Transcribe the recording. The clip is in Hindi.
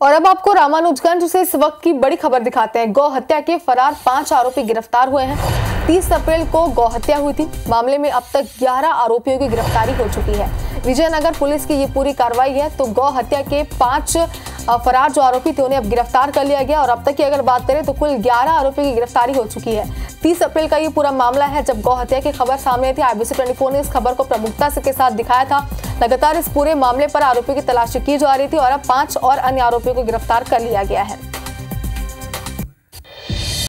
और अब आपको रामानुजगंज से इस वक्त की बड़ी खबर दिखाते हैं। गौ हत्या के फरार पाँच आरोपी गिरफ़्तार हुए हैं। 30 अप्रैल को गौ हत्या हुई थी। मामले में अब तक 11 आरोपियों की गिरफ्तारी हो चुकी है। विजयनगर पुलिस की ये पूरी कार्रवाई है तो गौ हत्या के पाँच फरार जो आरोपी थे, उन्हें अब गिरफ़्तार कर लिया गया। और अब तक की अगर बात करें तो कुल 11 आरोपियों की गिरफ्तारी हो चुकी है। 30 अप्रैल का ये पूरा मामला है, जब गौ हत्या की खबर सामने थी। आईबीसी 24 ने इस खबर को प्रमुखता के साथ दिखाया था। लगातार इस पूरे मामले पर आरोपियों की तलाशी की जा रही थी और अब पाँच और अन्य आरोपियों को गिरफ़्तार कर लिया गया है।